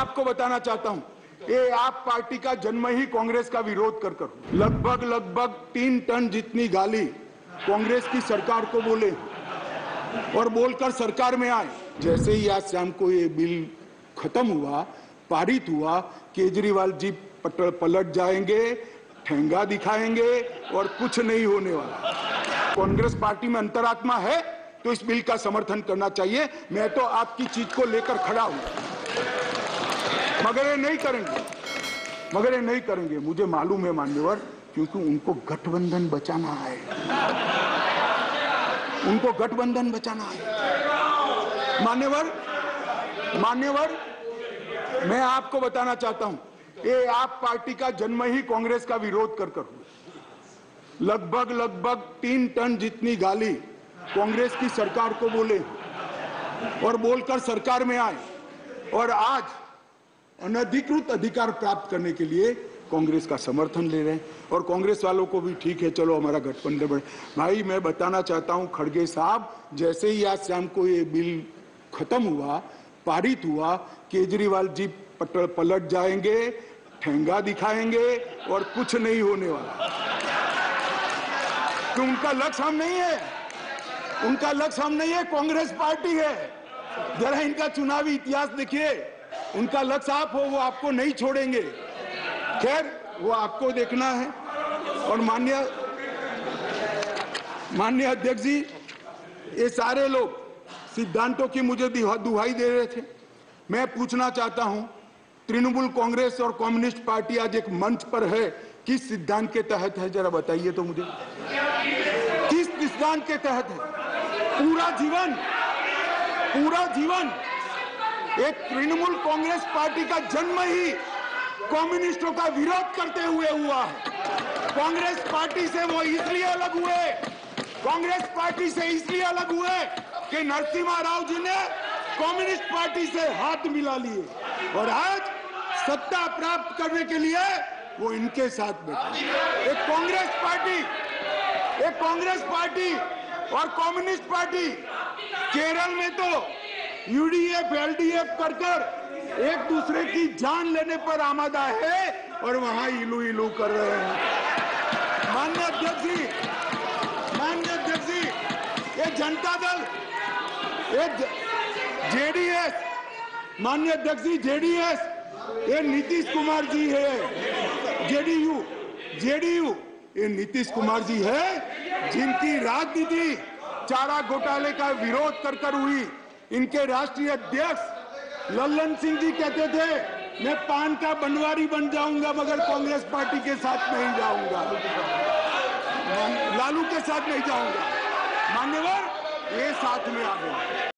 आपको बताना चाहता हूँ, ये आप पार्टी का जन्म ही कांग्रेस का विरोध कर कर। लगभग लगभग तीन टन जितनी गाली कांग्रेस की सरकार को बोले और बोलकर सरकार में आए। जैसे ही आज शाम को ये बिल खत्म हुआ, पारित हुआ, केजरीवाल जी पलट जाएँगे, ठेंगा दिखाएँगे और कुछ नहीं होने वाला। कांग्रेस पार्टी में अंतरात्मा है तो इस बिल का समर्थन करना चाहिए। मैं तो आपकी चीज़ को लेकर खड़ा हूँ। मगर ये नहीं करेंगे। मगर ये नहीं करेंगे। मुझे मालूम है, मान्यवर, क्योंकि उनको गठबंधन बचाना है। उनको गठबंधन बचाना है। मान्यवर मान्यवर, मैं आपको बताना चाहता हूँ, ये आप पार्टी का जन्म ही कांग्रेस का विरोध कर कर लगभग लगभग तीन टन जितनी गाली कांग्रेस की सरकार को बोले और बोलकर सरकार में आए। और आज अनधिकृत अधिकार प्राप्त करने के लिए कांग्रेस का समर्थन ले रहे हैं। और कांग्रेस वालों को भी ठीक है, चलो हमारा गठबंधन बढ़े। भाई, मैं बताना चाहता हूँ, खड़गे साहब, जैसे ही आज शाम को ये बिल खत्म हुआ, पारित हुआ, केजरीवाल जी पट- पलट जाएँगे, ठेंगा दिखाएँगे, और कुछ नहीं होने वाला। कि उनका लक्ष्य हम नहीं है। उनका लक्ष्य हम नहीं है, कांग्रेस पार्टी है। जरा इनका चुनावी इतिहास देखिए। उनका लक्ष्य आप हो, वो आपको नहीं छोड़ेंगे। खैर, वो आपको देखना है। और मान्य मान्य अध्यक्ष जी, ये सारे लोग सिद्धांतों की मुझे दुहाई दे रहे थे। मैं पूछना चाहता हूँ, तृणमूल कांग्रेस और कम्युनिस्ट पार्टी आज एक मंच पर है, किस सिद्धांत के तहत है, जरा बताइए तो मुझे। किस सिद्धांत के तहत है? पूरा जीवन पूरा जीवन। एक तृणमूल कांग्रेस पार्टी का जन्म ही कम्युनिस्टों का विरोध करते हुए हुआ है। कांग्रेस पार्टी से वो इसलिए अलग हुए, कांग्रेस पार्टी से इसलिए अलग हुए कि नरसिम्हा राव जी ने कम्युनिस्ट पार्टी से हाथ मिला लिए। और आज सत्ता प्राप्त करने के लिए वो इनके साथ बैठे एक कांग्रेस पार्टी, एक कांग्रेस पार्टी और कम्युनिस्ट पार्टी, केरल में तो यूडीएफ एलडीएफ कर कर एक दूसरे की जान लेने पर आमादा है और वहाँ इलू इलू कर रहे हैं। मान्य अध्यक्ष जी मान्य अध्यक्ष जी, ये जनता दल, ये जेडीएस मान्य अध्यक्ष जी जेडीएस ये नीतीश कुमार जी है जेडीयू जेडीयू ये नीतीश कुमार जी है, जिनकी राजनीति चारा घोटाले का विरोध कर कर हुई। इनके राष्ट्रीय अध्यक्ष लल्लन सिंह जी कहते थे, मैं पान का बनवारी बन जाऊँगा, मगर कांग्रेस पार्टी के साथ नहीं जाऊँगा। लालू के साथ नहीं जाऊँगा। मान्यवर, ये साथ में आ गए।